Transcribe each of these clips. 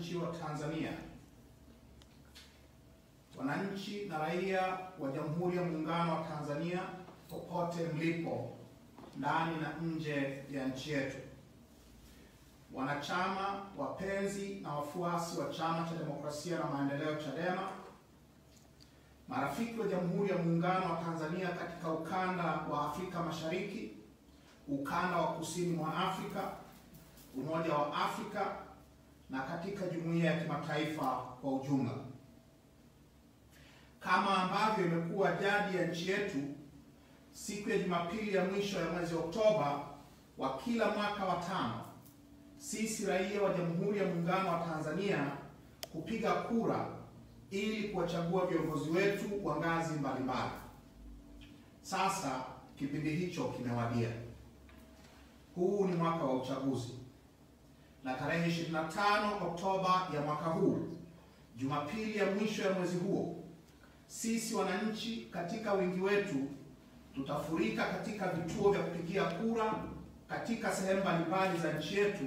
wananchi wa Tanzania, wananchi na raia wa Jamhuri ya Muungano wa Tanzania popote mlipo ndani na nje ya nchi yetu, wanachama, wapenzi na wafuasi wa Chama cha Demokrasia na Maendeleo CHADEMA, marafiki wa Jamhuri ya Muungano wa Tanzania katika ukanda wa Afrika Mashariki, ukanda wa kusini mwa Afrika, Umoja wa Afrika na katika jumuiya ya kimataifa kwa ujumla. Kama ambavyo imekuwa jadi ya nchi yetu, siku ya Jumapili ya mwisho ya mwezi Oktoba wa kila mwaka wa tano, sisi raia wa Jamhuri ya Muungano wa Tanzania kupiga kura ili kuwachagua viongozi wetu wa ngazi mbalimbali. Sasa kipindi hicho kimewadia. Huu ni mwaka wa uchaguzi, na tarehe 25 Oktoba ya mwaka huu, Jumapili ya mwisho ya mwezi huo, sisi wananchi katika wingi wetu tutafurika katika vituo vya kupigia kura katika sehemu mbalimbali za nchi yetu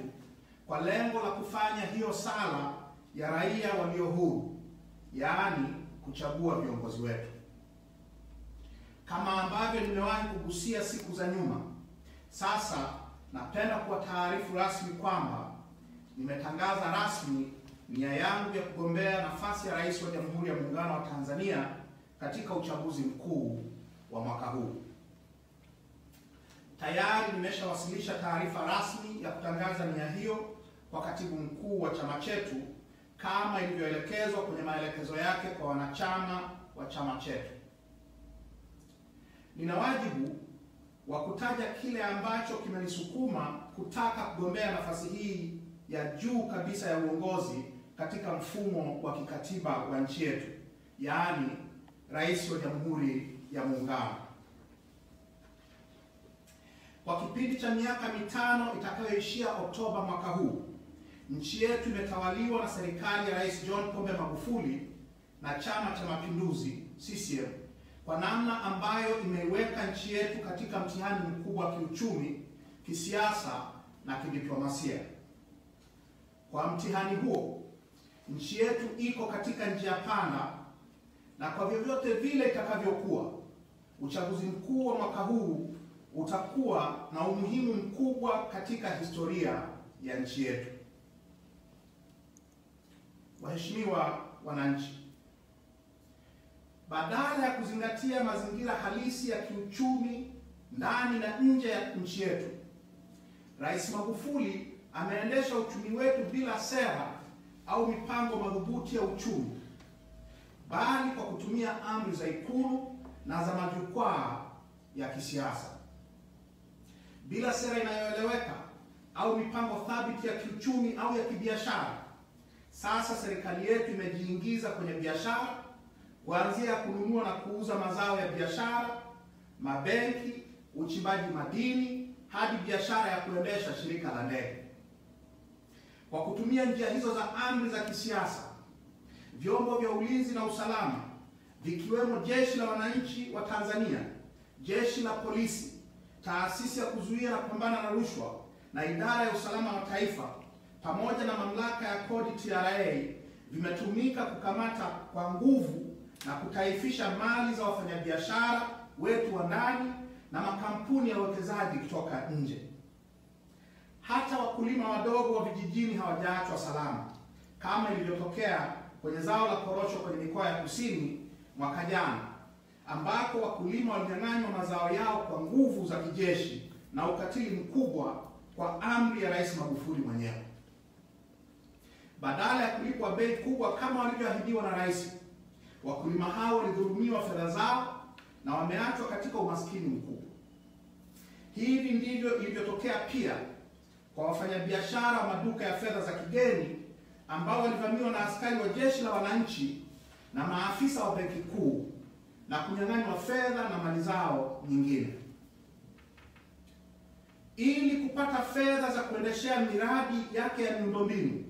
kwa lengo la kufanya hiyo sala ya raia walio huru, yaani kuchagua viongozi wetu. Kama ambavyo nimewahi kugusia siku za nyuma, sasa napenda kuwataarifu rasmi kwamba nimetangaza rasmi nia yangu ya kugombea nafasi ya rais wa Jamhuri ya Muungano wa Tanzania katika uchaguzi mkuu wa mwaka huu. Tayari nimeshawasilisha taarifa rasmi ya kutangaza nia hiyo kwa katibu mkuu wa chama chetu kama ilivyoelekezwa kwenye maelekezo yake kwa wanachama wa chama chetu. Nina wajibu wa kutaja kile ambacho kimenisukuma kutaka kugombea nafasi hii ya juu kabisa ya uongozi katika mfumo wa kikatiba wa nchi yetu, yaani rais wa Jamhuri ya Muungano. Kwa kipindi cha miaka mitano itakayoishia Oktoba mwaka huu, nchi yetu imetawaliwa na serikali ya Rais John Pombe Magufuli na Chama cha Mapinduzi CCM kwa namna ambayo imeiweka nchi yetu katika mtihani mkubwa wa kiuchumi, kisiasa na kidiplomasia. Kwa mtihani huo, nchi yetu iko katika njia panda, na kwa vyovyote vile itakavyokuwa, uchaguzi mkuu wa mwaka huu utakuwa na umuhimu mkubwa katika historia ya nchi yetu. Waheshimiwa wananchi, badala ya kuzingatia mazingira halisi ya kiuchumi ndani na nje ya nchi yetu, Rais Magufuli ameendesha uchumi wetu bila sera au mipango madhubuti ya uchumi, bali kwa kutumia amri za Ikulu na za majukwaa ya kisiasa. Bila sera inayoeleweka au mipango thabiti ya kiuchumi au ya kibiashara, sasa serikali yetu imejiingiza kwenye biashara, kuanzia ya kununua na kuuza mazao ya biashara, mabenki, uchimbaji madini hadi biashara ya kuendesha shirika la ndege. Kwa kutumia njia hizo za amri za kisiasa, vyombo vya ulinzi na usalama vikiwemo Jeshi la Wananchi wa Tanzania, Jeshi la Polisi, Taasisi ya Kuzuia na Kupambana na Rushwa na Idara ya Usalama wa Taifa pamoja na Mamlaka ya Kodi TRA vimetumika kukamata kwa nguvu na kutaifisha mali za wafanyabiashara wetu wa ndani na makampuni ya uwekezaji kutoka nje. Hata wakulima wadogo wa vijijini hawajaachwa salama, kama ilivyotokea kwenye zao la korosho kwenye mikoa ya kusini mwaka jana, ambako wakulima walinyang'anywa mazao yao kwa nguvu za kijeshi na ukatili mkubwa kwa amri ya Rais Magufuli mwenyewe. Badala ya kulipwa bei kubwa kama walivyoahidiwa na rais, wakulima hao walidhulumiwa fedha zao na wameachwa katika umaskini mkubwa. Hivi ndivyo ilivyotokea pia kwa wafanyabiashara wa maduka ya fedha za kigeni ambao walivamiwa na askari wa Jeshi la Wananchi na maafisa wa Benki Kuu na kunyang'anywa fedha na mali zao nyingine. Ili kupata fedha za kuendeshea miradi yake ya miundombinu,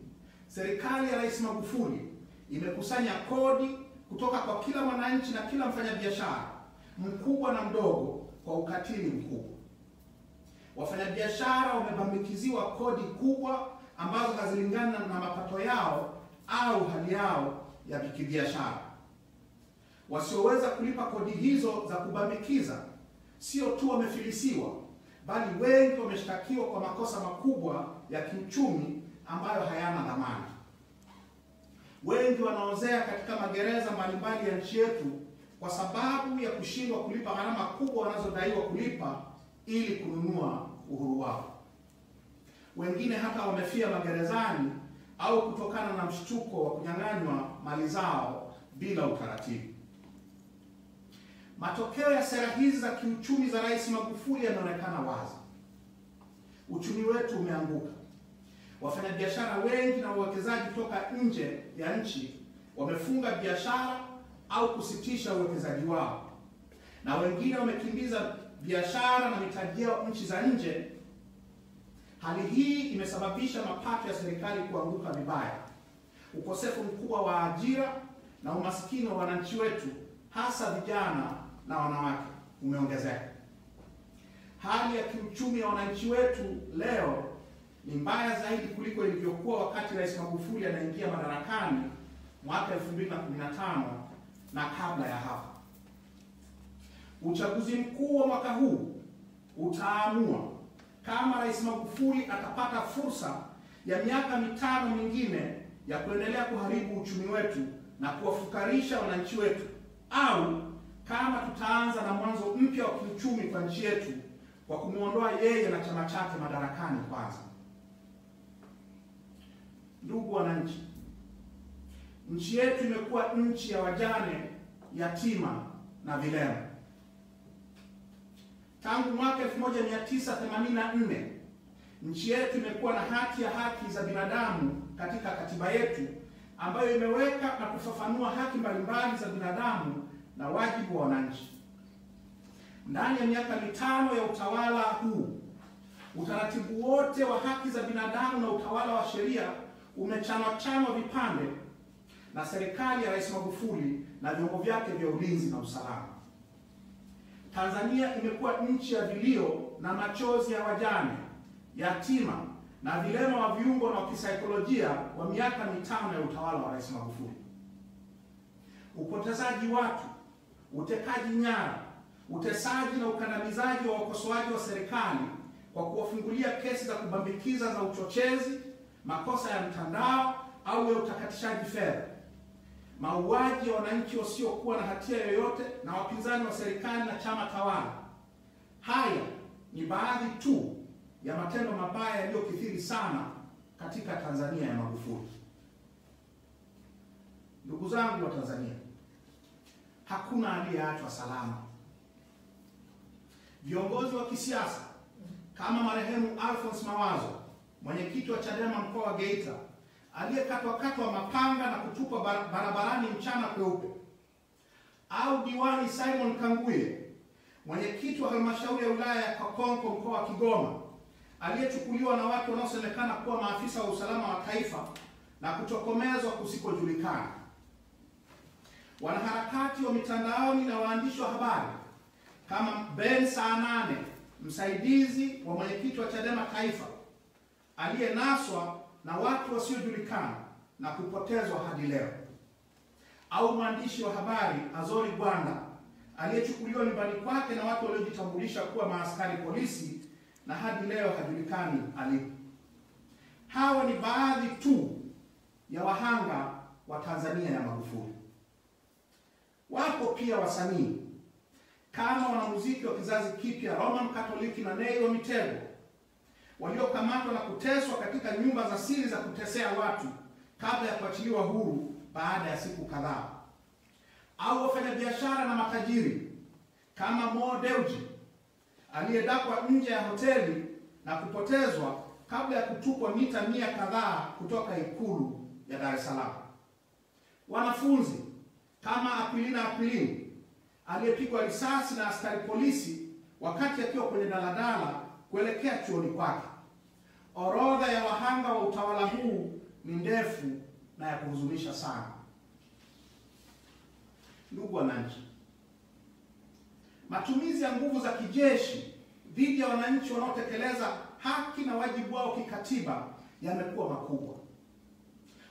serikali ya Rais Magufuli imekusanya kodi kutoka kwa kila mwananchi na kila mfanyabiashara mkubwa na mdogo kwa ukatili mkubwa. Wafanyabiashara wamebambikiziwa kodi kubwa ambazo hazilingani na mapato yao au hali yao ya kibiashara. Wasioweza kulipa kodi hizo za kubambikiza sio tu wamefilisiwa, bali wengi wameshtakiwa kwa makosa makubwa ya kiuchumi ambayo hayana dhamana. Wengi wanaozea katika magereza mbalimbali ya nchi yetu kwa sababu ya kushindwa kulipa gharama kubwa wanazodaiwa kulipa ili kununua uhuru wao. Wengine hata wamefia magerezani au kutokana na mshtuko wa kunyang'anywa mali zao bila utaratibu. Matokeo ya sera hizi za kiuchumi za Rais Magufuli yanaonekana wazi. Uchumi wetu umeanguka. Wafanyabiashara wengi na wawekezaji kutoka nje ya nchi wamefunga biashara au kusitisha uwekezaji wao, na wengine wamekimbiza biashara na mitaji yao nchi za nje. Hali hii imesababisha mapato ya serikali kuanguka vibaya, ukosefu mkubwa wa ajira na umaskini wa wananchi wetu, hasa vijana na wanawake, umeongezeka. Hali ya kiuchumi ya wananchi wetu leo ni mbaya zaidi kuliko ilivyokuwa wakati Rais Magufuli anaingia madarakani mwaka 2015 na kabla ya hapo. Uchaguzi mkuu wa mwaka huu utaamua kama Rais Magufuli atapata fursa ya miaka mitano mingine ya kuendelea kuharibu uchumi wetu na kuwafukarisha wananchi wetu au kama tutaanza na mwanzo mpya wa kiuchumi kwa nchi yetu kwa kumwondoa yeye na chama chake madarakani kwanza. Ndugu wananchi, nchi yetu imekuwa nchi ya wajane, yatima na vilema. Tangu mwaka 1984 nchi yetu imekuwa na hati ya haki za binadamu katika katiba yetu ambayo imeweka na kufafanua haki mbalimbali za binadamu na wajibu wa wananchi. Ndani ya miaka mitano ya utawala huu, utaratibu wote wa haki za binadamu na utawala wa sheria umechanwa chanwa vipande na serikali ya Rais Magufuli na vyombo vyake vya ulinzi na usalama. Tanzania imekuwa nchi ya vilio na machozi ya wajane, yatima na vilema wa viungo na kisaikolojia wa miaka mitano ya utawala wa Rais Magufuli. Upotezaji watu, utekaji nyara, utesaji na ukandamizaji wa wakosoaji wa serikali kwa kuwafungulia kesi za kubambikiza za uchochezi, makosa ya mtandao au ya utakatishaji fedha, mauaji ya wananchi wasiokuwa na hatia yoyote na wapinzani wa serikali na chama tawala. Haya ni baadhi tu ya matendo mabaya yaliyokithiri sana katika Tanzania ya Magufuli. Ndugu zangu wa Tanzania, hakuna aliyeachwa salama. Viongozi wa kisiasa kama marehemu Alphonse Mawazo, mwenyekiti wa Chadema mkoa wa Geita, aliyekatwakatwa mapanga na kutupwa barabarani mchana kweupe, au diwani Simon Kanguye, mwenyekiti wa halmashauri ya wilaya ya Kakonko mkoa wa Kigoma, aliyechukuliwa na watu wanaosemekana kuwa maafisa wa usalama wa taifa na kutokomezwa kusikojulikana. Wanaharakati wa mitandaoni na waandishi wa habari kama Ben Saanane, msaidizi wa mwenyekiti wa Chadema taifa, aliyenaswa na watu wasiojulikana na kupotezwa hadi leo, au mwandishi wa habari Azori Gwanda aliyechukuliwa nyumbani kwake na watu waliojitambulisha kuwa maaskari polisi na hadi leo hajulikani alipo. Hawa ni baadhi tu ya wahanga wa Tanzania ya Magufuli. Wapo pia wasanii kama wanamuziki wa kizazi kipya Roman Katoliki na Nay Mitego waliokamatwa na kuteswa katika nyumba za siri za kutesea watu kabla ya kuachiliwa huru baada ya siku kadhaa, au wafanyabiashara na matajiri kama Mo Dewji aliyedakwa nje ya hoteli na kupotezwa kabla ya kutupwa mita mia kadhaa kutoka ikulu ya Dar es Salaam. Wanafunzi kama Aquilina Aquilini aliyepigwa risasi na askari polisi wakati akiwa kwenye daladala kuelekea chuoni kwake. Orodha ya wahanga wa utawala huu ni ndefu na ya kuhuzunisha sana. Ndugu wananchi, matumizi ya nguvu za kijeshi dhidi ya wananchi wanaotekeleza haki na wajibu wao kikatiba yamekuwa makubwa.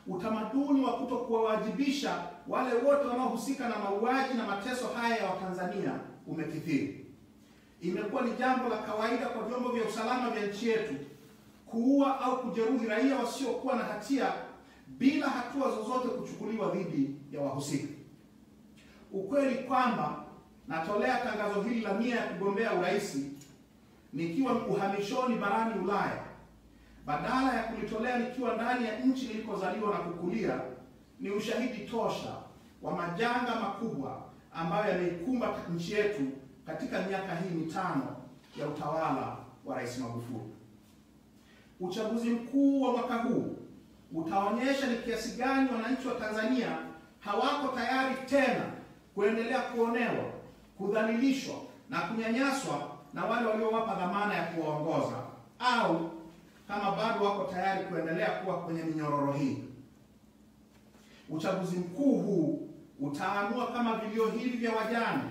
Utamaduni wa kuto kuwawajibisha wale wote wanaohusika na mauaji na mateso haya ya Watanzania umekithiri. Imekuwa ni jambo la kawaida kwa vyombo vya usalama vya nchi yetu kuua au kujeruhi raia wasiokuwa na hatia bila hatua zozote kuchukuliwa dhidi ya wahusika. Ukweli kwamba natolea tangazo hili la nia ya kugombea urais nikiwa uhamishoni barani Ulaya badala ya kulitolea nikiwa ndani ya nchi nilikozaliwa na kukulia ni ushahidi tosha wa majanga makubwa ambayo yameikumba nchi yetu katika miaka hii mitano ya utawala wa Rais Magufuli. Uchaguzi mkuu wa mwaka huu utaonyesha ni kiasi gani wananchi wa Tanzania hawako tayari tena kuendelea kuonewa, kudhalilishwa na kunyanyaswa na wale waliowapa dhamana ya kuwaongoza au kama bado wako tayari kuendelea kuwa kwenye minyororo hii. Uchaguzi mkuu huu utaamua kama vilio hivi vya wajane,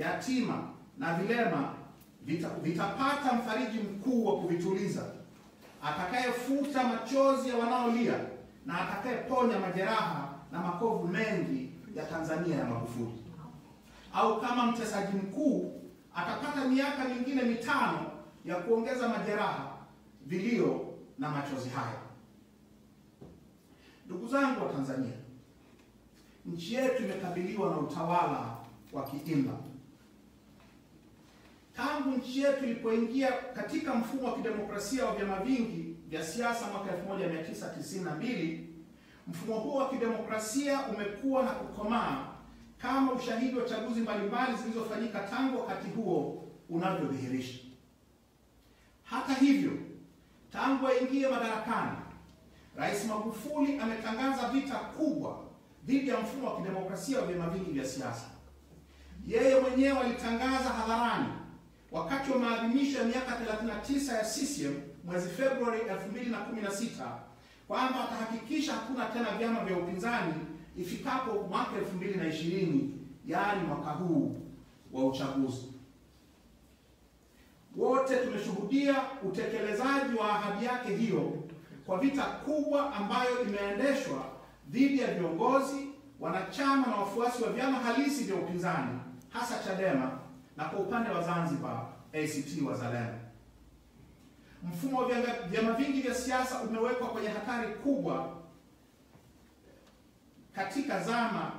yatima na vilema vita, vitapata mfariji mkuu wa kuvituliza, atakayefuta machozi ya wanaolia na atakayeponya majeraha na makovu mengi ya Tanzania ya Magufuli, au kama mtesaji mkuu atapata miaka mingine mitano ya kuongeza majeraha, vilio na machozi haya. Ndugu zangu wa Tanzania, nchi yetu imekabiliwa na utawala wa kiimla. Tangu nchi yetu ilipoingia katika mfumo wa kidemokrasia wa vyama vingi vya siasa mwaka 1992, mfumo huo wa kidemokrasia umekuwa na kukomaa kama ushahidi wa chaguzi mbalimbali zilizofanyika tangu wakati huo unavyodhihirisha. Hata hivyo, tangu aingie madarakani, Rais Magufuli ametangaza vita kubwa dhidi ya mfumo wa kidemokrasia wa vyama vingi vya siasa. Yeye mwenyewe alitangaza hadharani wakati wa maadhimisho ya miaka 39 ya CCM mwezi Februari 2016 kwamba atahakikisha hakuna tena vyama vya upinzani ifikapo mwaka 2020, yaani mwaka huu wa uchaguzi. Wote tumeshuhudia utekelezaji wa ahadi yake hiyo kwa vita kubwa ambayo imeendeshwa dhidi ya viongozi, wanachama na wafuasi wa vyama halisi vya upinzani hasa Chadema na kwa upande wa Zanzibar ACT Wazalendo. Mfumo wa vyama vingi vya siasa umewekwa kwenye hatari kubwa katika zama.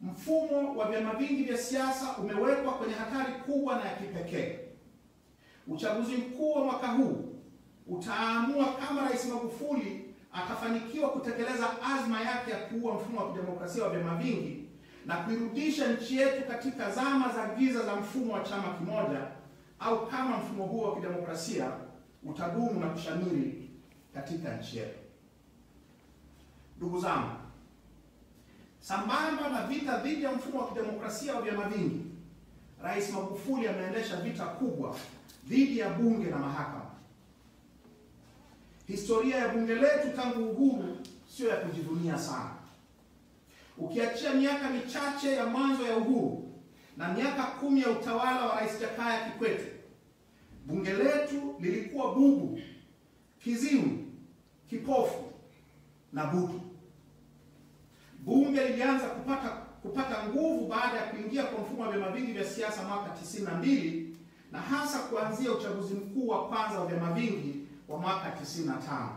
Mfumo wa vyama vingi vya siasa umewekwa kwenye hatari kubwa na ya kipekee. Uchaguzi mkuu wa mwaka huu utaamua kama Rais Magufuli atafanikiwa kutekeleza azma yake ya kuua mfumo wa kidemokrasia wa vyama vingi na kuirudisha nchi yetu katika zama za giza za mfumo wa chama kimoja, au kama mfumo huo wa kidemokrasia utadumu na kushamiri katika nchi yetu. Ndugu zangu, sambamba na vita dhidi ya mfumo wa kidemokrasia wa vyama vingi, Rais Magufuli ameendesha vita kubwa dhidi ya bunge na mahakama. Historia ya bunge letu tangu uhuru sio ya kujivunia sana. Ukiachia miaka michache ya mwanzo ya uhuru na miaka kumi ya utawala wa Rais Jakaya Kikwete, bunge letu lilikuwa bubu, kizimu kipofu na butu. Bunge lilianza kupata kupata nguvu baada ya kuingia kwa mfumo wa vyama vingi vya siasa mwaka 92 na hasa kuanzia uchaguzi mkuu wa kwanza wa vyama vingi wa mwaka 95.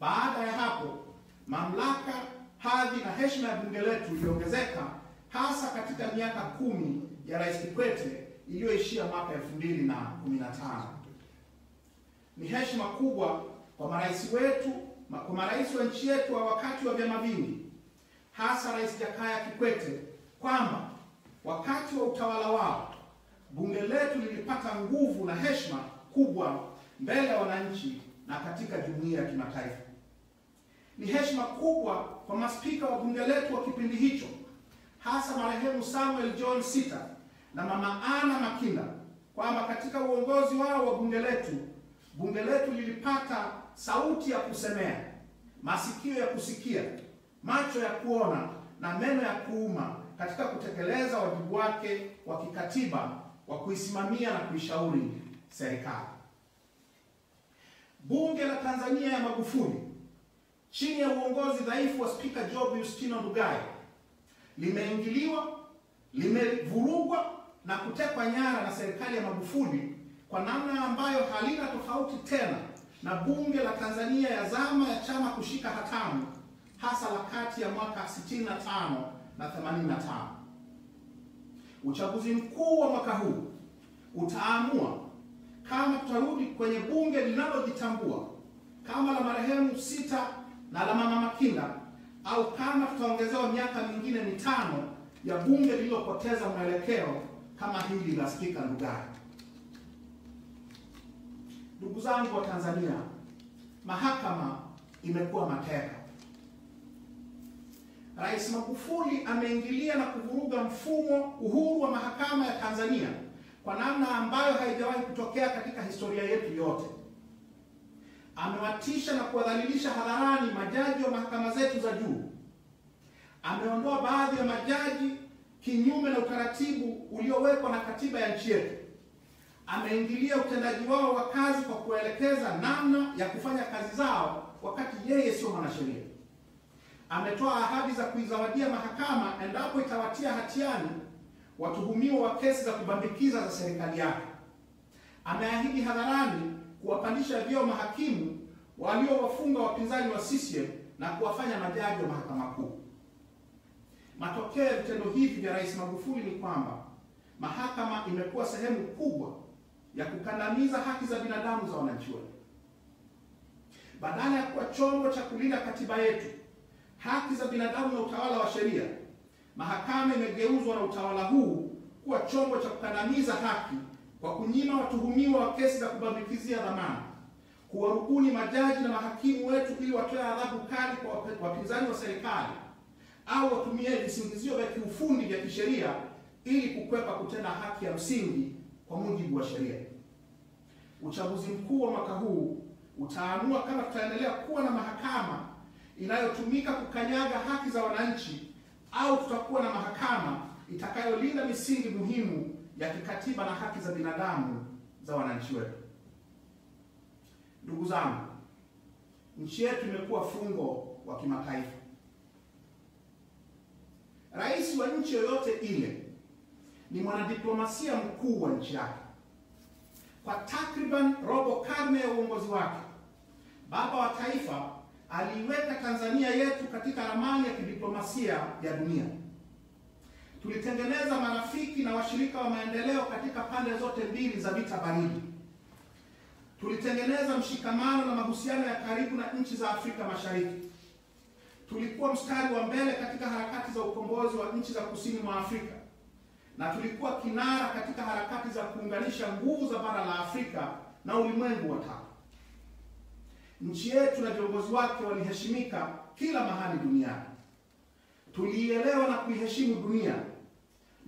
Baada ya hapo, mamlaka, hadhi na heshima ya bunge letu iliongezeka hasa katika miaka kumi ya Rais Kikwete iliyoishia mwaka 2015. Ni heshima kubwa kwa marais wetu, kwa marais wa nchi yetu wa wakati wa vyama vingi, hasa Rais Jakaya Kikwete kwamba wakati wa utawala wao bunge letu lilipata nguvu na heshima kubwa mbele ya wananchi na katika jumuiya ya kimataifa. Ni heshima kubwa kwa maspika wa bunge letu wa kipindi hicho, hasa marehemu Samuel John Sita na mama Anna Makinda, kwamba katika uongozi wao wa bunge letu, bunge letu lilipata sauti ya kusemea, masikio ya kusikia, macho ya kuona na meno ya kuuma katika kutekeleza wajibu wake wa kikatiba wa kuisimamia na kuishauri serikali. Bunge la Tanzania ya Magufuli chini ya uongozi dhaifu wa Spika Job Yustino Ndugai limeingiliwa, limevurugwa na kutekwa nyara na serikali ya Magufuli kwa namna ambayo halina tofauti tena na bunge la Tanzania ya zama ya chama kushika hatamu hasa la kati ya mwaka 65 na 85. Uchaguzi mkuu wa mwaka huu utaamua kama tutarudi kwenye bunge linalojitambua kama la marehemu Sita na la Mama Makinda au kama tutaongezewa miaka mingine mitano ya bunge lililopoteza mwelekeo kama hili la Spika Ndugai. Ndugu zangu wa Tanzania, mahakama imekuwa mateka. Rais Magufuli ameingilia na kuvuruga mfumo uhuru wa mahakama ya Tanzania kwa namna ambayo haijawahi kutokea katika historia yetu yote. Amewatisha na kuwadhalilisha hadharani majaji wa mahakama zetu za juu. Ameondoa baadhi ya majaji kinyume na utaratibu uliowekwa na katiba ya nchi yetu. Ameingilia utendaji wao wa kazi kwa kuelekeza namna ya kufanya kazi zao wakati yeye sio mwanasheria. Ametoa ahadi za kuizawadia mahakama endapo itawatia hatiani watuhumiwa wa kesi za kubambikiza za serikali yake. Ameahidi hadharani kuwapandisha vyeo mahakimu waliowafunga wapinzani wa CCM na kuwafanya majaji wa mahakama kuu. Matokeo ya vitendo hivi vya Rais Magufuli ni kwamba mahakama imekuwa sehemu kubwa ya kukandamiza haki za binadamu za wananchi wetu. Badala ya kuwa chombo cha kulinda katiba yetu, haki za binadamu na utawala wa sheria, mahakama imegeuzwa na utawala huu kuwa chombo cha kukandamiza haki kwa kunyima watuhumiwa wa kesi za kubambikizia dhamana, kuwarubuni majaji na mahakimu wetu ili watoe adhabu kali kwa wapinzani wa serikali au watumie visingizio vya kiufundi vya kisheria ili kukwepa kutenda haki ya msingi kwa mujibu wa sheria. Uchaguzi mkuu wa mwaka huu utaamua kama tutaendelea kuwa na mahakama inayotumika kukanyaga haki za wananchi au tutakuwa na mahakama itakayolinda misingi muhimu ya kikatiba na haki za binadamu za wananchi wetu. Ndugu zangu, nchi yetu imekuwa fungo wa kimataifa. Rais wa nchi yoyote ile ni mwanadiplomasia mkuu wa nchi yake. Kwa takriban robo karne ya uongozi wake, baba wa taifa aliiweka Tanzania yetu katika ramani ya kidiplomasia ya dunia. Tulitengeneza marafiki na washirika wa maendeleo katika pande zote mbili za vita baridi. Tulitengeneza mshikamano na mahusiano ya karibu na nchi za Afrika Mashariki. Tulikuwa mstari wa mbele katika harakati za ukombozi wa nchi za kusini mwa Afrika na tulikuwa kinara katika harakati za kuunganisha nguvu za bara la Afrika na ulimwengu wa tatu. Nchi yetu na viongozi wake waliheshimika kila mahali duniani. Tuliielewa na kuiheshimu dunia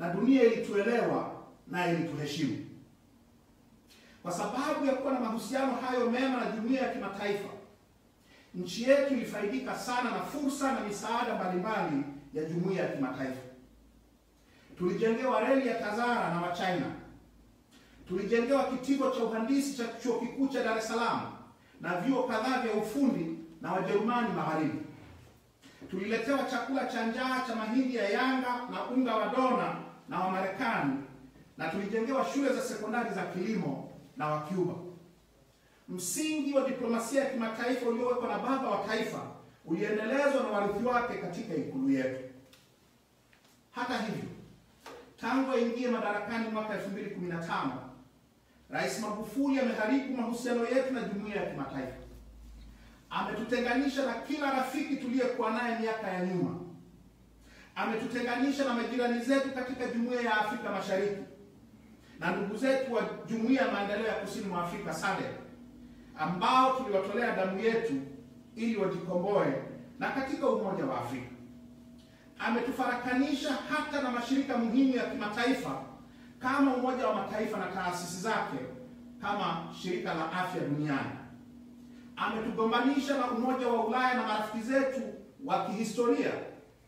na dunia ilituelewa na ilituheshimu. Kwa sababu ya kuwa na mahusiano hayo mema na jumuiya ya kimataifa, nchi yetu ilifaidika sana na fursa na misaada mbalimbali ya jumuiya ya kimataifa. Tulijengewa reli ya Tazara na Wachina. Tulijengewa kitivo cha uhandisi cha chuo kikuu cha Dar es Salaam na vyuo kadhaa vya ufundi na Wajerumani Magharibi. Tuliletewa chakula cha njaa cha mahindi ya Yanga na unga wa dona na Wamarekani, na tulijengewa shule za sekondari za kilimo na wa Cuba. Msingi wa diplomasia ya kimataifa uliowekwa na baba wa taifa uliendelezwa na warithi wake katika ikulu yetu. Hata hivyo, tangu aingie madarakani mwaka 2015 Rais Magufuli ameharibu mahusiano yetu na jumuiya ya kimataifa. Ametutenganisha na kila rafiki tuliyekuwa naye miaka ya nyuma. Ametutenganisha na majirani zetu katika jumuiya ya Afrika Mashariki na ndugu zetu wa jumuiya ya maendeleo ya kusini mwa Afrika SADC ambao tuliwatolea damu yetu ili wajikomboe na katika Umoja wa Afrika. Ametufarakanisha hata na mashirika muhimu ya kimataifa kama Umoja wa Mataifa na taasisi zake kama Shirika la Afya Duniani. Ametugombanisha na Umoja wa Ulaya na marafiki zetu wa kihistoria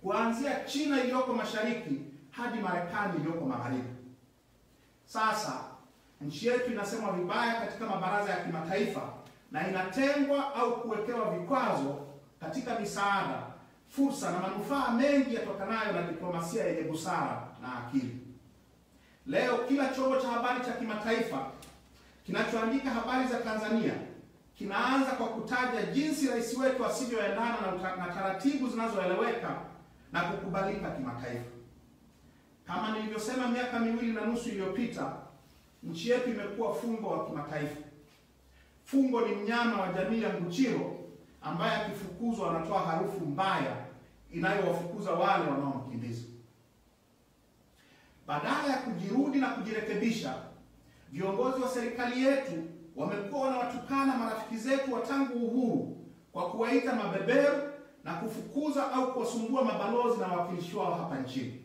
kuanzia China iliyoko mashariki hadi Marekani iliyoko magharibi. Sasa nchi yetu inasemwa vibaya katika mabaraza ya kimataifa na inatengwa au kuwekewa vikwazo katika misaada, fursa na manufaa mengi yatokanayo na diplomasia yenye busara na akili. Leo kila chombo cha habari cha kimataifa kinachoandika habari za Tanzania kinaanza kwa kutaja jinsi rais wetu asivyoendana na, na taratibu zinazoeleweka na kukubalika kimataifa. Kama nilivyosema miaka miwili na nusu iliyopita, nchi yetu imekuwa fungo wa kimataifa. Fungo ni mnyama wa jamii ya nguchiro ambaye akifukuzwa anatoa harufu mbaya inayowafukuza wale wanaomkimbiza. Badala ya kujirudi na kujirekebisha, viongozi wa serikali yetu wamekuwa wanawatukana marafiki zetu wa tangu uhuru kwa kuwaita mabeberu na kufukuza au kuwasumbua mabalozi na wawakilishi wao hapa nchini.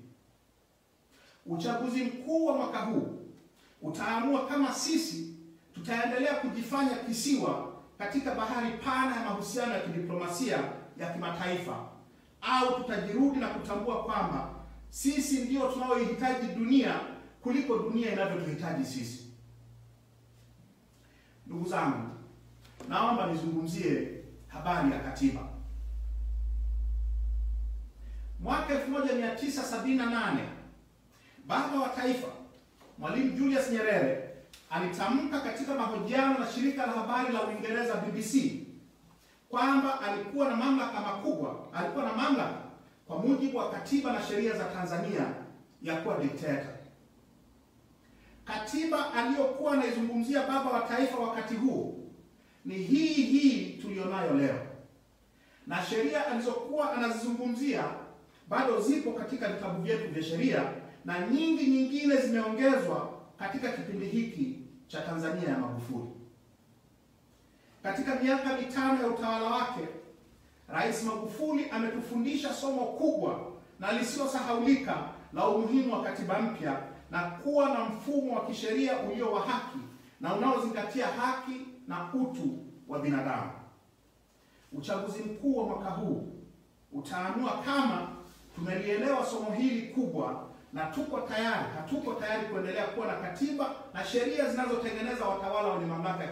Uchaguzi mkuu wa mwaka huu utaamua kama sisi tutaendelea kujifanya kisiwa katika bahari pana ya mahusiano ya kidiplomasia ya kimataifa au tutajirudi na kutambua kwamba sisi ndio tunaoihitaji dunia kuliko dunia inavyotuhitaji sisi. Ndugu zangu, naomba nizungumzie habari ya katiba. Mwaka 1978 baba wa taifa Mwalimu Julius Nyerere alitamka katika mahojiano na shirika la habari la Uingereza BBC kwamba alikuwa na mamlaka makubwa, alikuwa na mamlaka kwa mujibu wa katiba na sheria za Tanzania ya kuwa dikteta. Katiba aliyokuwa anaizungumzia baba wa taifa wakati huo ni hii hii tuliyonayo leo, na sheria alizokuwa anazizungumzia bado zipo katika vitabu vyetu vya sheria na nyingi nyingine zimeongezwa katika kipindi hiki cha Tanzania ya Magufuli. Katika miaka mitano ya utawala wake, Rais Magufuli ametufundisha somo kubwa na lisiosahaulika la umuhimu wa katiba mpya na kuwa na mfumo wa kisheria ulio wa haki na unaozingatia haki na utu wa binadamu. Uchaguzi mkuu wa mwaka huu utaamua kama tumelielewa somo hili kubwa na tuko tayari, hatuko tayari kuendelea kuwa na katiba na sheria zinazotengeneza watawala wenye mamlaka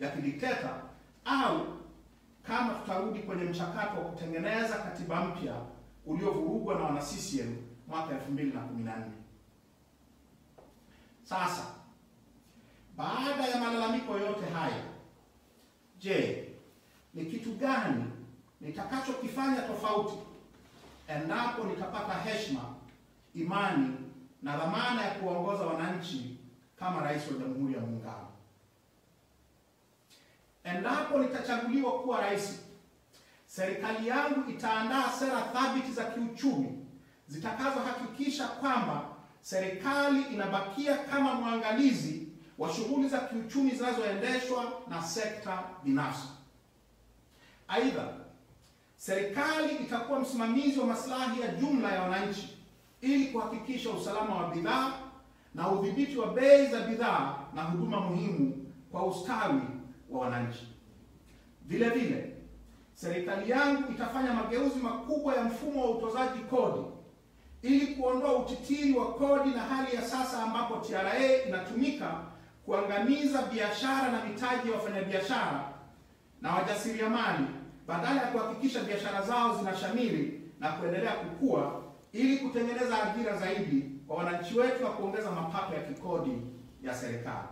ya kidikteta au kama tutarudi kwenye mchakato wa kutengeneza katiba mpya uliovurugwa na wana CCM mwaka 2014. Sasa baada ya malalamiko yote haya, je, ni kitu gani nitakachokifanya tofauti endapo nitapata heshima, imani na dhamana ya kuwaongoza wananchi kama rais wa Jamhuri ya Muungano? Endapo nitachaguliwa kuwa rais, serikali yangu itaandaa sera thabiti za kiuchumi zitakazohakikisha kwamba serikali inabakia kama mwangalizi wa shughuli za kiuchumi zinazoendeshwa na sekta binafsi. Aidha, serikali itakuwa msimamizi wa maslahi ya jumla ya wananchi ili kuhakikisha usalama wa bidhaa na udhibiti wa bei za bidhaa na huduma muhimu kwa ustawi wa wananchi. Vile vile, serikali yangu itafanya mageuzi makubwa ya mfumo wa utozaji kodi ili kuondoa utitiri wa kodi na hali ya sasa ambapo TRA inatumika kuangamiza biashara na mitaji ya wafanyabiashara na wajasiriamali badala ya kuhakikisha biashara zao zinashamiri na kuendelea kukua ili kutengeneza ajira zaidi kwa wananchi wetu na kuongeza mapato ya kikodi ya serikali.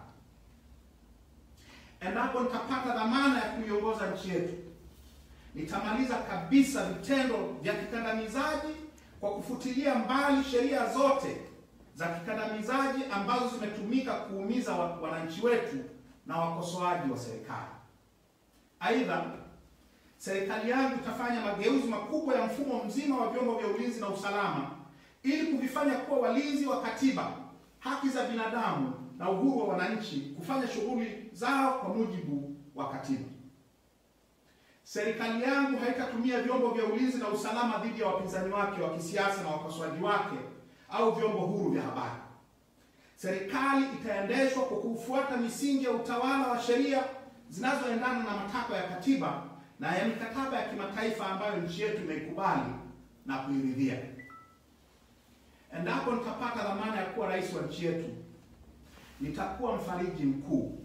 Endapo nitapata dhamana ya kuiongoza nchi yetu, nitamaliza kabisa vitendo vya kikandamizaji kwa kufutilia mbali sheria zote za kikandamizaji ambazo zimetumika kuumiza wananchi wetu na wakosoaji wa serikali. Aidha, serikali yangu itafanya mageuzi makubwa ya mfumo mzima wa vyombo vya ulinzi na usalama ili kuvifanya kuwa walinzi wa katiba, haki za binadamu na uhuru wa wananchi kufanya shughuli zao kwa mujibu wa katiba. Serikali yangu haitatumia vyombo vya ulinzi na usalama dhidi ya wapinzani wake wa kisiasa na wakosoaji wake au vyombo huru vya habari. Serikali itaendeshwa kwa kufuata misingi ya utawala wa sheria zinazoendana na matakwa ya katiba na ya mikataba ya kimataifa ambayo nchi yetu imeikubali na kuiridhia. Endapo nitapata dhamana ya kuwa rais wa nchi yetu, nitakuwa mfariji mkuu.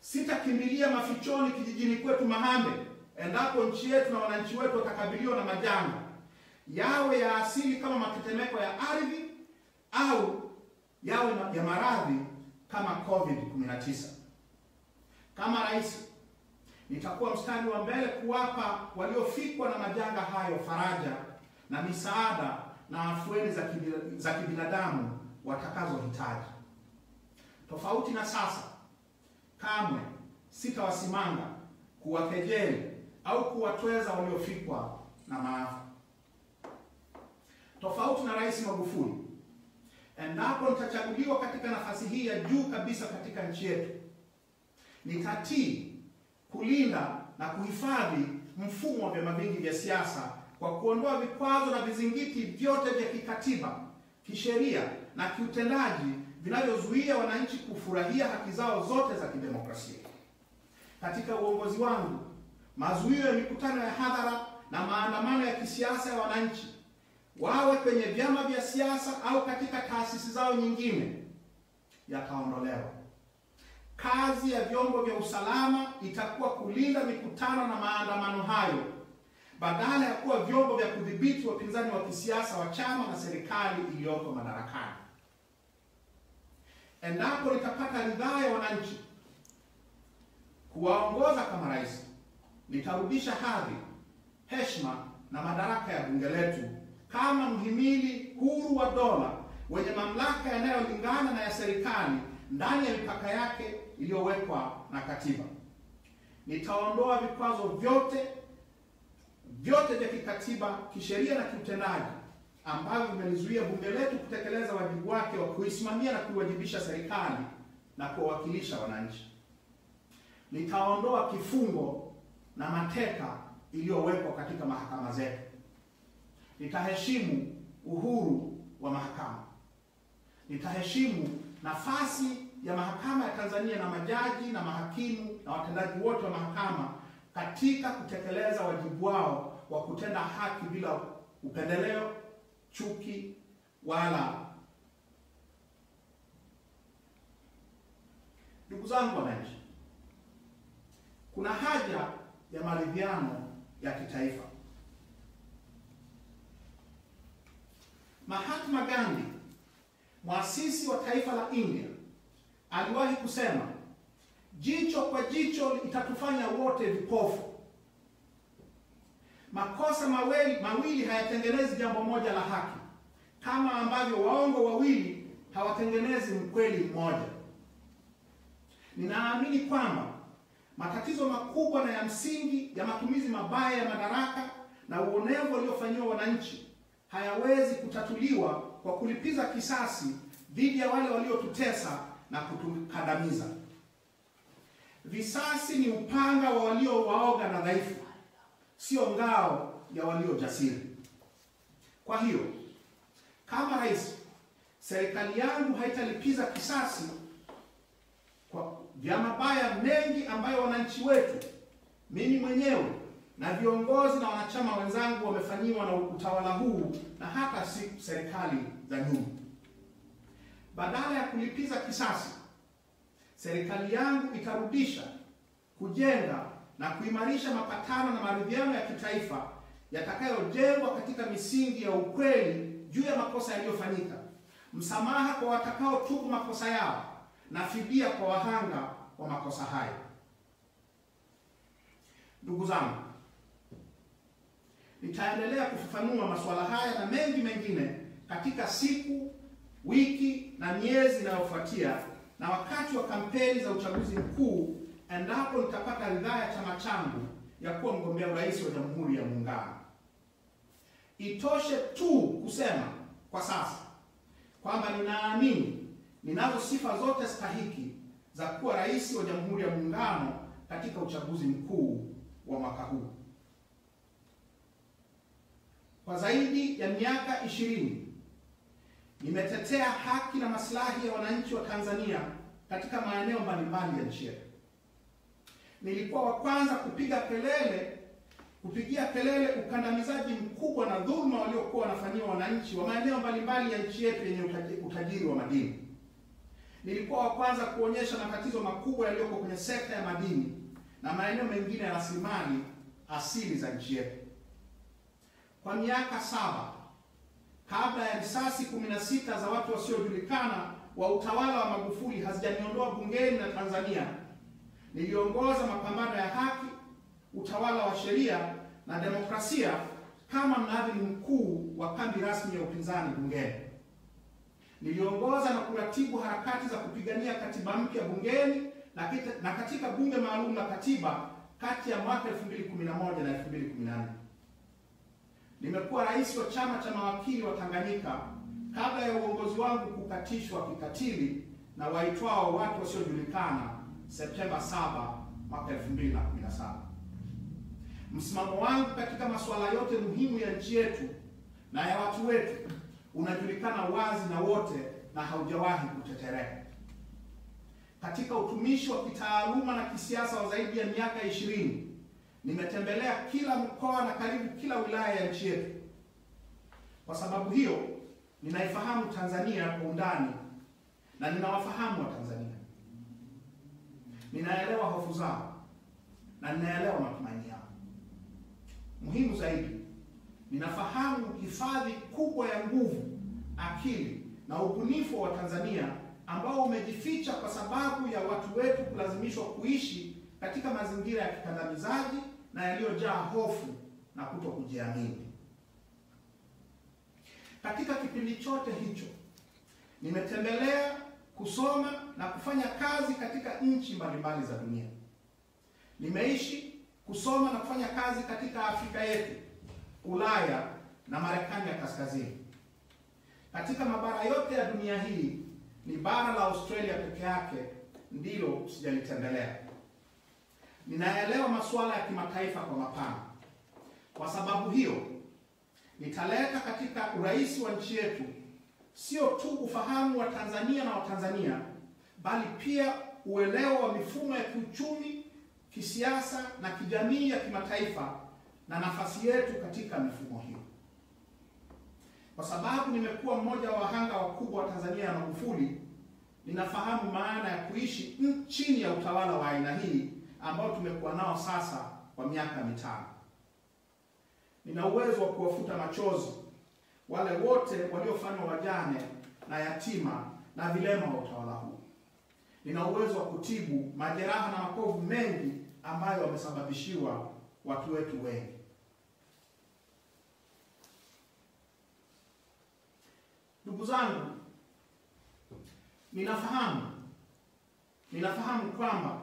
Sitakimbilia mafichoni kijijini kwetu Mahambe endapo nchi yetu na wananchi wetu watakabiliwa na majanga, yawe ya asili kama matetemeko ya ardhi au yawe ya maradhi kama COVID-19. Kama rais, nitakuwa mstari wa mbele kuwapa waliofikwa na majanga hayo faraja na misaada na afueni za kibinadamu watakazohitaji. Tofauti na sasa, kamwe sitawasimanga kuwakejeli au kuwatweza waliofikwa na maafa. Tofauti na Rais Magufuli, endapo nitachaguliwa katika nafasi hii ya juu kabisa katika nchi yetu, nitatii, kulinda na kuhifadhi mfumo wa vyama vingi vya siasa kwa kuondoa vikwazo na vizingiti vyote vya kikatiba, kisheria na kiutendaji vinavyozuia wananchi kufurahia haki zao zote za kidemokrasia. Katika uongozi wangu, mazuio ya mikutano ya hadhara na maandamano ya kisiasa ya wananchi, wawe kwenye vyama vya siasa au katika taasisi zao nyingine, yataondolewa. Kazi ya vyombo vya usalama itakuwa kulinda mikutano na maandamano hayo badala ya kuwa vyombo vya kudhibiti wapinzani wa kisiasa wa chama na serikali iliyoko madarakani. Endapo nitapata ridhaa ya wananchi kuwaongoza kama rais, nitarudisha hadhi, heshima na madaraka ya bunge letu kama mhimili huru wa dola wenye mamlaka yanayolingana na ya serikali ndani ya mipaka yake iliyowekwa na katiba. Nitaondoa vikwazo vyote vyote vya kikatiba, kisheria na kiutendaji ambavyo vimelizuia bunge letu kutekeleza wajibu wake wa kuisimamia na kuiwajibisha serikali na kuwawakilisha wananchi. Nitaondoa kifungo na mateka iliyowekwa katika mahakama zetu. Nitaheshimu uhuru wa mahakama. Nitaheshimu nafasi ya mahakama ya Tanzania na majaji na mahakimu na watendaji wote wa mahakama katika kutekeleza wajibu wao wa kutenda haki bila upendeleo, chuki wala. Ndugu zangu wananchi, kuna haja ya maridhiano ya kitaifa. Mahatma Gandhi, mwasisi wa taifa la India, aliwahi kusema, jicho kwa jicho itatufanya wote vipofu. Makosa mawili, mawili hayatengenezi jambo moja la haki, kama ambavyo waongo wawili hawatengenezi mkweli mmoja. Ninaamini kwamba matatizo makubwa na ya msingi ya matumizi mabaya ya madaraka na uonevu waliofanyiwa wananchi hayawezi kutatuliwa kwa kulipiza kisasi dhidi ya wale waliotutesa na kutukandamiza. Visasi ni upanga wa walio waoga na dhaifu, sio ngao ya walio jasiri. Kwa hiyo, kama rais, serikali yangu haitalipiza kisasi kwa vya mabaya mengi ambayo wananchi wetu, mimi mwenyewe na viongozi na wanachama wenzangu wamefanyiwa na utawala huu na hata si serikali za nyuma. Badala ya kulipiza kisasi, serikali yangu itarudisha, kujenga na kuimarisha mapatano na maridhiano ya kitaifa yatakayojengwa katika misingi ya ukweli juu ya makosa yaliyofanyika, msamaha kwa watakaotubu makosa yao na fidia kwa wahanga wa makosa hayo. Ndugu zangu, nitaendelea kufafanua masuala haya na mengi mengine katika siku, wiki na miezi inayofuatia na wakati wa kampeni za uchaguzi mkuu, endapo nitapata ridhaa ya chama changu ya kuwa mgombea urais wa Jamhuri ya Muungano. Itoshe tu kusema kwa sasa kwamba ninaamini ninazo sifa zote stahiki za kuwa rais wa Jamhuri ya Muungano katika uchaguzi mkuu wa mwaka huu. Kwa zaidi ya miaka ishirini nimetetea haki na maslahi ya wananchi wa Tanzania katika maeneo mbalimbali ya nchi yetu. Nilikuwa wa kwanza kupiga kelele kupigia kelele ukandamizaji mkubwa na dhuluma waliokuwa wanafanyiwa wananchi wa maeneo mbalimbali ya nchi yetu yenye utajiri wa madini. nilikuwa wa kwanza kuonyesha matatizo makubwa yaliyoko kwenye sekta ya madini na maeneo mengine ya rasilimali asili za nchi yetu. Kwa miaka saba kabla ya risasi 16 za watu wasiojulikana wa utawala wa Magufuli hazijaniondoa bungeni na Tanzania, niliongoza mapambano ya haki, utawala wa sheria na demokrasia kama mnadhimu mkuu wa kambi rasmi ya upinzani bungeni. Niliongoza na kuratibu harakati za kupigania katiba mpya bungeni na, katika bunge maalum la katiba kati ya mwaka 2011 na 2014. Nimekuwa rais wa chama cha mawakili wa Tanganyika kabla ya uongozi wangu kukatishwa kikatili na waitwao watu wasiojulikana Septemba 7 mwaka 2017. Msimamo wangu katika masuala yote muhimu ya nchi yetu na ya watu wetu unajulikana wazi na wote na haujawahi kutetereka. Katika utumishi wa kitaaluma na kisiasa wa zaidi ya miaka ishirini, nimetembelea kila mkoa na karibu kila wilaya ya nchi yetu. Kwa sababu hiyo, ninaifahamu Tanzania kwa undani na ninawafahamu wa Tanzania. Ninaelewa hofu zao na ninaelewa matumaini yao. Muhimu zaidi, ninafahamu hifadhi kubwa ya nguvu, akili na ubunifu wa Tanzania ambao umejificha kwa sababu ya watu wetu kulazimishwa kuishi katika mazingira ya kikandamizaji na yaliyojaa hofu na kuto kujiamini. Katika kipindi chote hicho, nimetembelea, kusoma na kufanya kazi katika nchi mbalimbali za dunia. Nimeishi, kusoma na kufanya kazi katika Afrika yetu, Ulaya na Marekani ya Kaskazini. Katika mabara yote ya dunia hii ni bara la Australia peke yake ndilo sijalitembelea. Ninaelewa masuala ya kimataifa kwa mapana. Kwa sababu hiyo, nitaleta katika urais wa nchi yetu sio tu ufahamu wa Tanzania na Watanzania, bali pia uelewa wa mifumo ya kiuchumi, kisiasa na kijamii ya kimataifa na nafasi yetu katika mifumo hiyo. Kwa sababu nimekuwa mmoja wa wahanga wakubwa wa Tanzania ya Magufuli, ninafahamu maana ya kuishi chini ya utawala wa aina hii ambao tumekuwa nao sasa kwa miaka mitano. Nina uwezo wa kuwafuta machozi wale wote waliofanywa wajane na yatima na vilema wa utawala huu. Nina uwezo wa kutibu majeraha na makovu mengi ambayo wamesababishiwa watu wetu wengi. Ndugu zangu, ninafahamu ninafahamu kwamba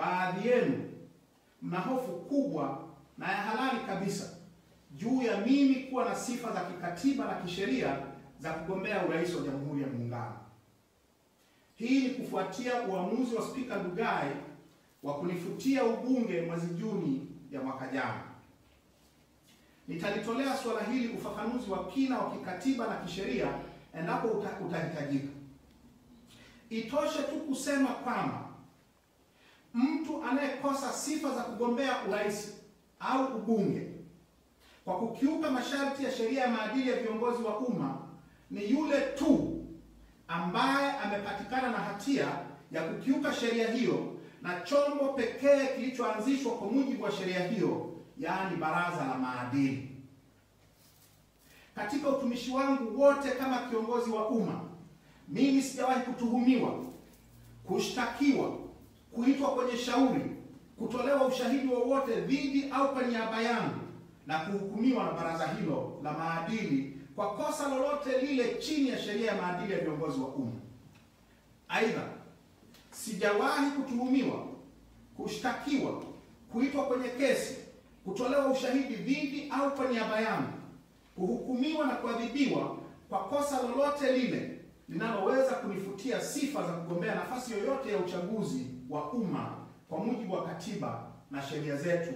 baadhi yenu mna hofu kubwa na ya halali kabisa juu ya mimi kuwa na sifa za kikatiba na kisheria za kugombea urais wa Jamhuri ya Muungano. Hii ni kufuatia uamuzi wa Spika Ndugai wa kunifutia ubunge mwezi Juni ya mwaka jana. Nitalitolea suala hili ufafanuzi wa kina wa kikatiba na kisheria endapo utahitajika. Itoshe tu kusema kwamba mtu anayekosa sifa za kugombea urais au ubunge kwa kukiuka masharti ya sheria ya maadili ya viongozi wa umma ni yule tu ambaye amepatikana na hatia ya kukiuka sheria hiyo na chombo pekee kilichoanzishwa kwa mujibu wa sheria hiyo, yaani Baraza la Maadili. Katika utumishi wangu wote kama kiongozi wa umma, mimi sijawahi kutuhumiwa, kushtakiwa, kuitwa kwenye shauri, kutolewa ushahidi wowote dhidi au kwa niaba yangu na kuhukumiwa na baraza hilo la maadili kwa kosa lolote lile chini ya sheria ya maadili ya viongozi wa umma. Aidha, sijawahi kutuhumiwa, kushtakiwa, kuitwa kwenye kesi, kutolewa ushahidi dhidi au kwa niaba yangu, kuhukumiwa na kuadhibiwa kwa kosa lolote lile linaloweza kunifutia sifa za kugombea nafasi yoyote ya uchaguzi wa umma kwa mujibu wa katiba na sheria zetu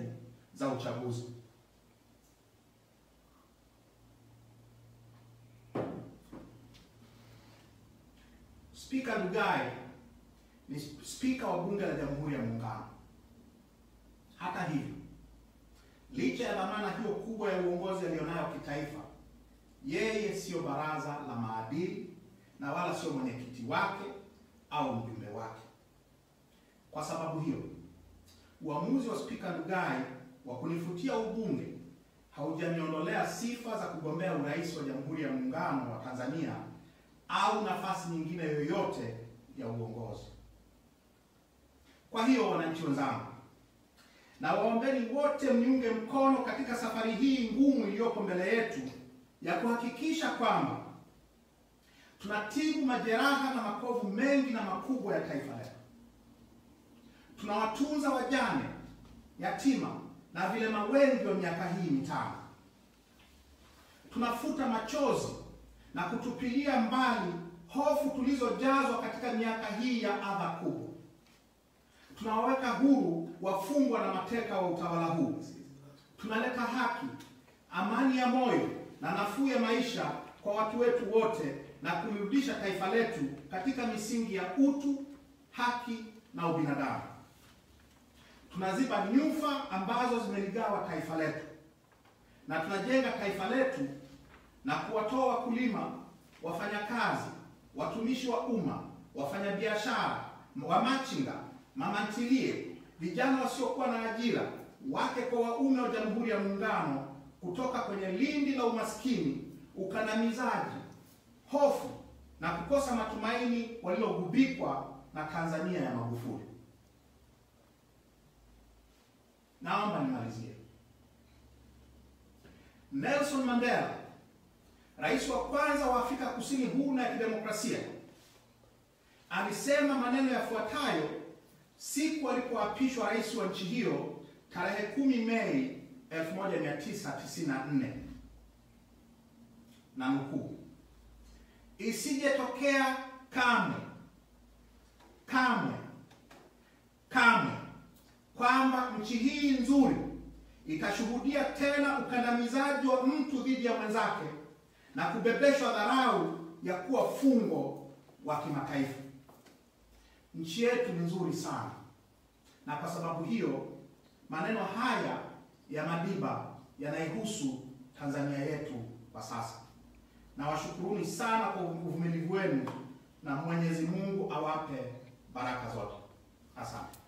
za uchaguzi. Spika Ndugai ni spika wa Bunge la Jamhuri ya Muungano. Hata hivyo, licha ya dhamana hiyo kubwa ya uongozi aliyonayo kitaifa, yeye siyo baraza la maadili na wala sio mwenyekiti wake au mjumbe wake. Kwa sababu hiyo, uamuzi wa Spika Ndugai wa kunifutia ubunge haujaniondolea sifa za kugombea urais wa Jamhuri ya Muungano wa Tanzania au nafasi nyingine yoyote ya uongozi. Kwa hiyo, wananchi wenzangu, na waombeni wote mniunge mkono katika safari hii ngumu iliyoko mbele yetu ya kuhakikisha kwamba tunatibu majeraha na makovu mengi na makubwa ya taifa letu. Tunawatunza wajane, yatima na vilema wengi wa miaka hii mitano. Tunafuta machozi na kutupilia mbali hofu tulizojazwa katika miaka hii ya adha kubwa. Tunawaweka huru wafungwa na mateka wa utawala huu. Tunaleta haki, amani ya moyo na nafuu ya maisha kwa watu wetu wote na kulirudisha taifa letu katika misingi ya utu, haki na ubinadamu. Tunaziba nyufa ambazo zimeligawa taifa letu na tunajenga taifa letu na kuwatoa wakulima, wafanyakazi, watumishi wa umma, wafanyabiashara, wamachinga, mamantilie, vijana wasiokuwa na ajira, wake kwa waume wa Jamhuri ya Muungano kutoka kwenye lindi la umaskini, ukandamizaji, hofu na kukosa matumaini waliogubikwa na Tanzania ya Magufuli. Naomba nimalizie. Nelson Mandela, rais wa kwanza wa Afrika Kusini huru na ya kidemokrasia, alisema maneno yafuatayo siku alipoapishwa rais wa nchi hiyo tarehe 10 Mei 1994, na nukuu, isijetokea kamwe kamwe kamwe kwamba nchi hii nzuri ikashuhudia tena ukandamizaji wa mtu dhidi ya mwenzake na kubebeshwa dharau ya kuwa fungo wa kimataifa. Nchi yetu ni nzuri sana, na kwa sababu hiyo maneno haya ya Madiba yanaihusu Tanzania yetu kwa sasa. Nawashukuruni sana kwa uvumilivu wenu na Mwenyezi Mungu awape baraka zote. Asante.